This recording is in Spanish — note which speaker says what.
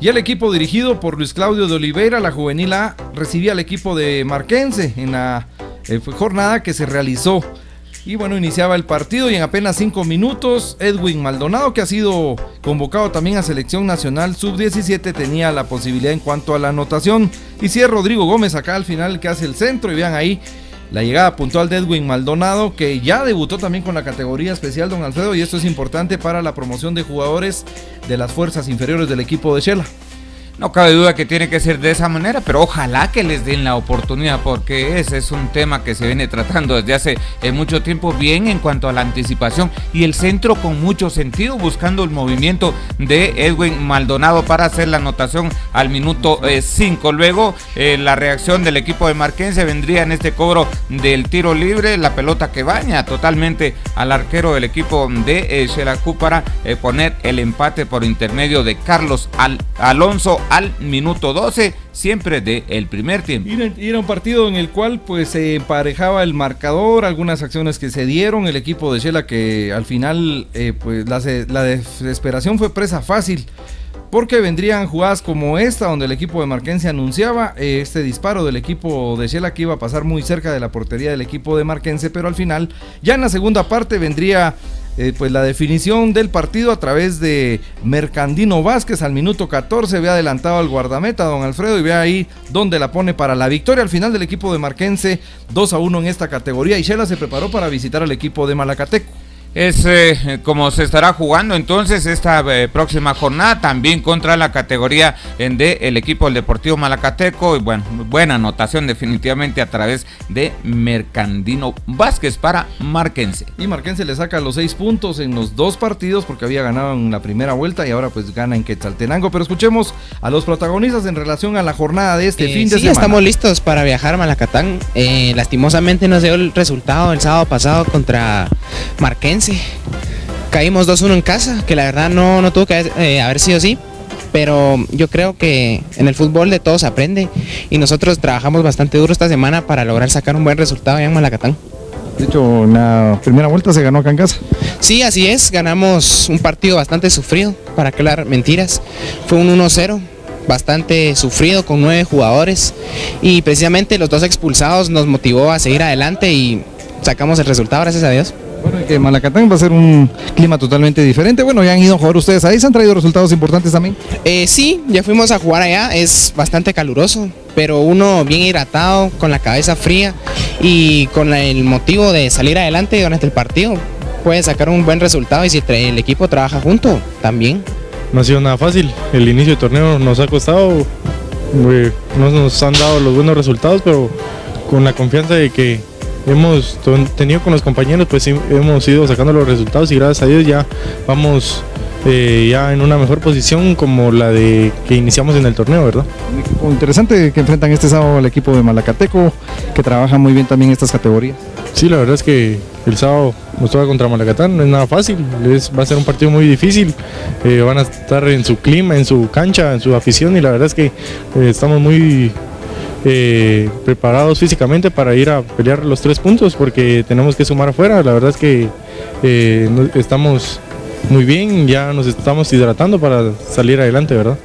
Speaker 1: Y el equipo dirigido por Luis Claudio de Oliveira, la juvenil A, recibía al equipo de Marquense en la eh, jornada que se realizó. Y bueno, iniciaba el partido y en apenas cinco minutos, Edwin Maldonado, que ha sido convocado también a selección nacional sub-17, tenía la posibilidad en cuanto a la anotación. Y si es Rodrigo Gómez acá al final que hace el centro y vean ahí la llegada puntual de Edwin Maldonado, que ya debutó también con la categoría especial, don Alfredo, y esto es importante para la promoción de jugadores de las fuerzas inferiores del equipo de Shela.
Speaker 2: No cabe duda que tiene que ser de esa manera, pero ojalá que les den la oportunidad, porque ese es un tema que se viene tratando desde hace eh, mucho tiempo, bien en cuanto a la anticipación y el centro con mucho sentido, buscando el movimiento de Edwin Maldonado para hacer la anotación al minuto 5. Eh, Luego, eh, la reacción del equipo de Marquense vendría en este cobro del tiro libre, la pelota que baña totalmente al arquero del equipo de Xeracú para poner el empate por intermedio de Carlos Alonso al minuto 12, siempre del el primer tiempo.
Speaker 1: Y era un partido en el cual pues se emparejaba el marcador, algunas acciones que se dieron, el equipo de Shela que al final eh, pues la, desesperación fue presa fácil. Porque vendrían jugadas como esta, donde el equipo de Marquense anunciaba eh, este disparo del equipo de Shela que iba a pasar muy cerca de la portería del equipo de Marquense, pero al final, ya en la segunda parte, vendría eh, pues la definición del partido a través de Mercandino Vázquez al minuto 14 ve adelantado al guardameta don Alfredo y ve ahí donde la pone para la victoria al final del equipo de Marquense 2 a 1 en esta categoría. Y Shela se preparó para visitar al equipo de Malacateco
Speaker 2: es eh, como se estará jugando entonces esta eh, próxima jornada también contra la categoría en de el equipo del Deportivo Malacateco y bueno, buena anotación definitivamente a través de Mercandino Vázquez para Marquense.
Speaker 1: Y Marquense le saca los seis puntos en los dos partidos porque había ganado en la primera vuelta y ahora pues gana en Quetzaltenango, pero escuchemos a los protagonistas en relación a la jornada de este eh, fin de
Speaker 3: sí, estamos listos para viajar a Malacatán. lastimosamente no se dio el resultado el sábado pasado contra Marquense Caímos 2-1 en casa, que la verdad no, no tuvo que eh, haber, sido así, pero yo creo que en el fútbol de todo se aprende y nosotros trabajamos bastante duro esta semana para lograr sacar un buen resultado en Malacatán.
Speaker 1: De hecho, en la primera vuelta se ganó acá en casa.
Speaker 3: Sí, así es, ganamos un partido bastante sufrido, para aclarar mentiras. Fue un 1-0, bastante sufrido con nueve jugadores y precisamente los dos expulsados nos motivó a seguir adelante y sacamos el resultado, gracias a Dios.
Speaker 1: Bueno, que Malacatán va a ser un clima totalmente diferente. Bueno, ya han ido a jugar ustedes ahí, ¿se han traído resultados importantes también?
Speaker 3: Eh, sí, ya fuimos a jugar allá, es bastante caluroso, pero uno bien hidratado, con la cabeza fría y con el motivo de salir adelante durante el partido, puede sacar un buen resultado y si el equipo trabaja junto, también.
Speaker 4: No ha sido nada fácil, el inicio del torneo nos ha costado, no nos han dado los buenos resultados, pero con la confianza de que hemos tenido con los compañeros, pues hemos ido sacando los resultados y gracias a Dios ya vamos eh, ya en una mejor posición como la de que iniciamos en el torneo, ¿verdad?
Speaker 1: Un equipo interesante que enfrentan este sábado al equipo de Malacateco, que trabaja muy bien también estas categorías.
Speaker 4: Sí, la verdad es que el sábado nos toca contra Malacatán, no es nada fácil, va a ser un partido muy difícil, eh, van a estar en su clima, en su cancha, en su afición y la verdad es que eh, estamos muy eh, preparados físicamente para ir a pelear los tres puntos porque tenemos que sumar afuera. La verdad es que eh, estamos muy bien, ya nos estamos hidratando para salir adelante, ¿verdad?